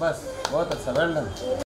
बस बहुत अच्छा वेल डन।